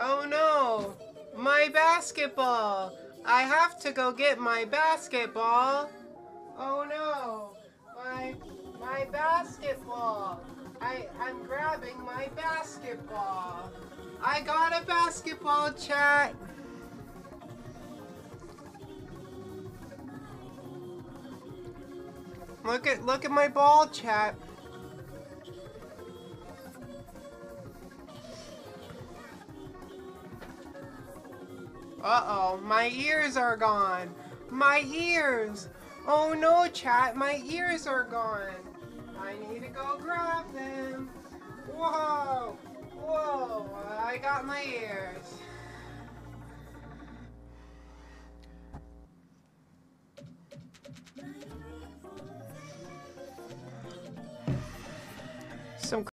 Oh no! My basketball! I have to go get my basketball! Oh no! My my basketball! I I'm grabbing my basketball! I got a basketball chat! Look at look at my ball chat. Uh-oh, my ears are gone. My ears. Oh no, chat, my ears are gone. I need to go grab them. Whoa, whoa, I got my ears.